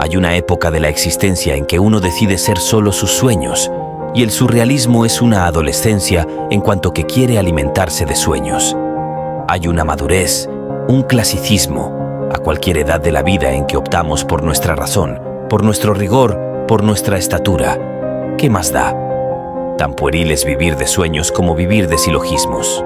Hay una época de la existencia en que uno decide ser solo sus sueños, y el surrealismo es una adolescencia en cuanto que quiere alimentarse de sueños. Hay una madurez, un clasicismo, a cualquier edad de la vida en que optamos por nuestra razón, por nuestro rigor, por nuestra estatura. ¿Qué más da? Tan pueril es vivir de sueños como vivir de silogismos.